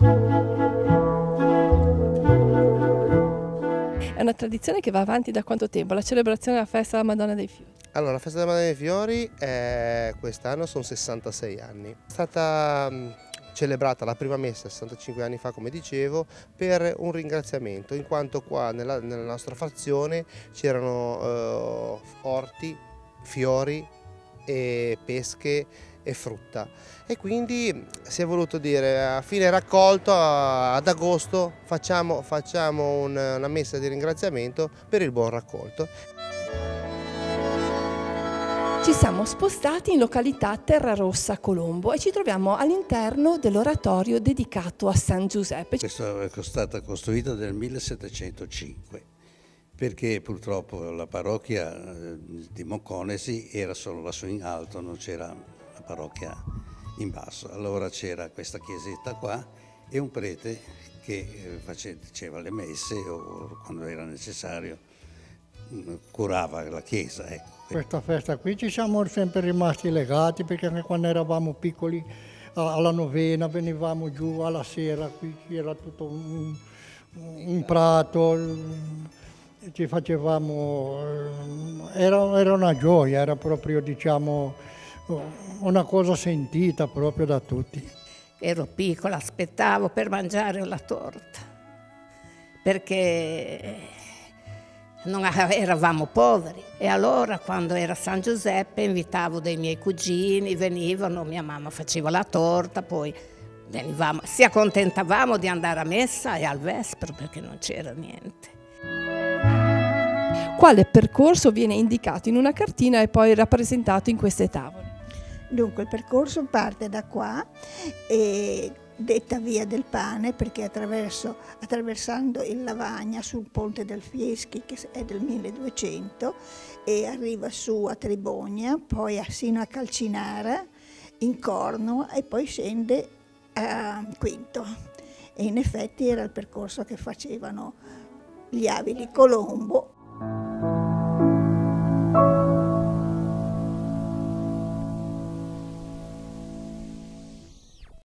È una tradizione che va avanti da quanto tempo? La celebrazione della festa della Madonna dei Fiori. Allora, la festa della Madonna dei Fiori eh, quest'anno sono 66 anni. È stata mh, celebrata la prima messa 65 anni fa, come dicevo, per un ringraziamento, in quanto qua nella, nella nostra frazione c'erano eh, orti, fiori e pesche e frutta e quindi si è voluto dire a fine raccolto ad agosto facciamo, facciamo una messa di ringraziamento per il buon raccolto. Ci siamo spostati in località Terrarossa Colombo e ci troviamo all'interno dell'oratorio dedicato a San Giuseppe. Questa è stata costruita nel 1705 perché purtroppo la parrocchia eh, di Monconesi era solo lassù in alto, non c'era parrocchia in basso. Allora c'era questa chiesetta qua e un prete che eh, faceva le messe o quando era necessario mm, curava la chiesa. Ecco. Questa festa qui ci siamo sempre rimasti legati perché anche quando eravamo piccoli alla novena venivamo giù alla sera, qui era tutto un, un prato, ci facevamo, era, era una gioia, era proprio diciamo una cosa sentita proprio da tutti. Ero piccola, aspettavo per mangiare la torta perché non eravamo poveri e allora quando era San Giuseppe invitavo dei miei cugini, venivano, mia mamma faceva la torta, poi venivamo, si accontentavamo di andare a messa e al vespro perché non c'era niente. Quale percorso viene indicato in una cartina e poi rappresentato in queste tavole? Dunque il percorso parte da qua detta via del pane perché attraversando il Lavagna sul ponte del Fieschi che è del 1200 e arriva su a Tribonia, poi sino a Calcinara, in Corno e poi scende a Quinto. E in effetti era il percorso che facevano gli avi di Colombo